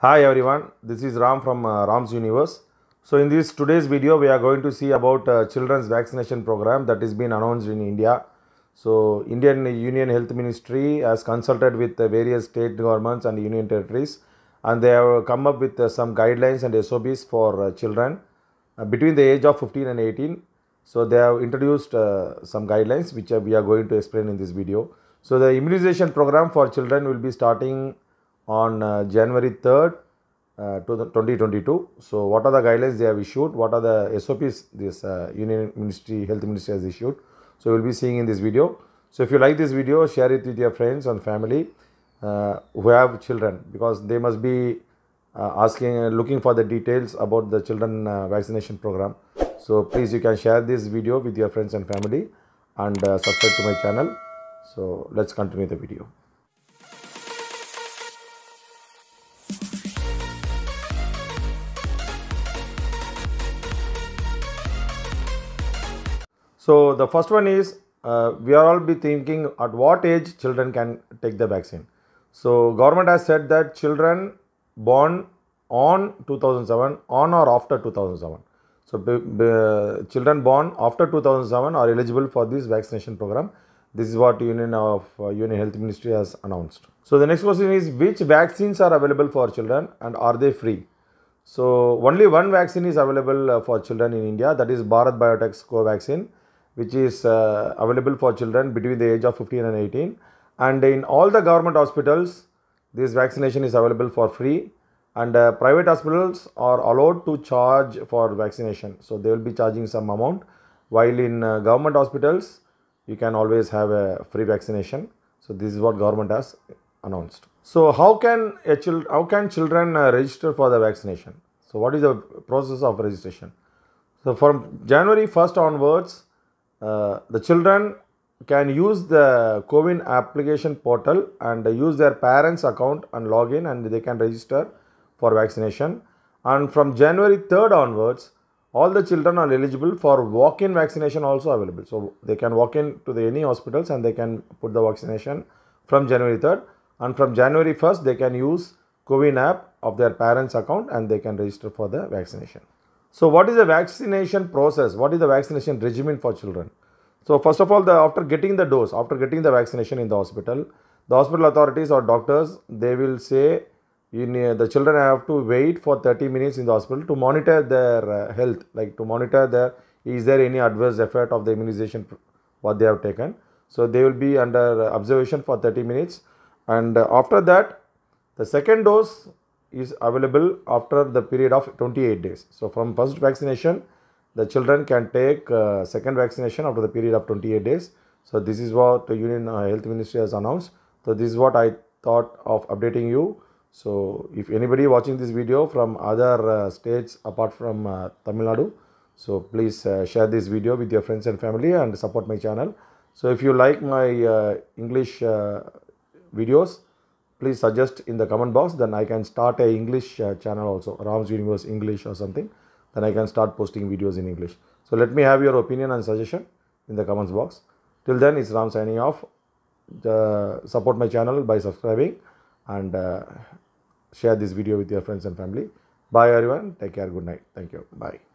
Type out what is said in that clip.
Hi everyone, this is Ram from uh, Ram's Universe. So in this today's video, we are going to see about uh, children's vaccination program that is being announced in India. So Indian Union Health Ministry has consulted with the various state governments and union territories, and they have come up with uh, some guidelines and SOPs for uh, children uh, between the age of 15 and 18. So they have introduced uh, some guidelines which we are going to explain in this video. So the immunization program for children will be starting on uh, January 3rd, uh, 2022. So, what are the guidelines they have issued? What are the SOPs this uh, Union Ministry, Health Ministry has issued? So, we'll be seeing in this video. So, if you like this video, share it with your friends and family uh, who have children because they must be uh, asking, uh, looking for the details about the children vaccination program. So, please you can share this video with your friends and family and subscribe to my channel. So, let's continue the video. So the first one is uh, we are all be thinking at what age children can take the vaccine. So government has said that children born on 2007 on or after 2007. So children born after 2007 are eligible for this vaccination program. This is what Union of uh, Union Health Ministry has announced. So the next question is which vaccines are available for children and are they free? So only one vaccine is available uh, for children in India that is Bharat Biotech's Covaxin which is uh, available for children between the age of 15 and 18 and in all the government hospitals this vaccination is available for free. And uh, private hospitals are allowed to charge for vaccination. So they will be charging some amount while in uh, government hospitals you can always have a free vaccination. So this is what government has announced. So how can a child how can children uh, register for the vaccination? So what is the process of registration? So from january 1st onwards uh, the children can use the CoWIN application portal and use their parents' account and log in and they can register for vaccination. And from January 3rd onwards, all the children are eligible for walk-in vaccination also available. So they can walk in to the any hospitals and they can put the vaccination from January 3rd. And from January 1st, they can use CoWIN app of their parents' account and they can register for the vaccination. So, what is the vaccination process? What is the vaccination regimen for children? So, first of all, the, after getting the dose, after getting the vaccination in the hospital, the hospital authorities or doctors they will say you need, the children have to wait for 30 minutes in the hospital to monitor their uh, health, like to monitor their is there any adverse effect of the immunization what they have taken. So, they will be under observation for 30 minutes, and uh, after that, the second dose is available after the period of 28 days. So from first vaccination, the children can take uh, second vaccination after the period of 28 days. So this is what the Union uh, Health Ministry has announced. So this is what I thought of updating you. So if anybody watching this video from other uh, states apart from uh, Tamil Nadu, so please uh, share this video with your friends and family and support my channel. So if you like my uh, English videos, please suggest in the comment box then i can start a english channel also ram's universe english or something then i can start posting videos in english. So let me have your opinion and suggestion in the comments box. Till then it's ram signing off. Uh, support my channel by subscribing and uh, share this video with your friends and family. Bye everyone. Take care. Good night. Thank you. Bye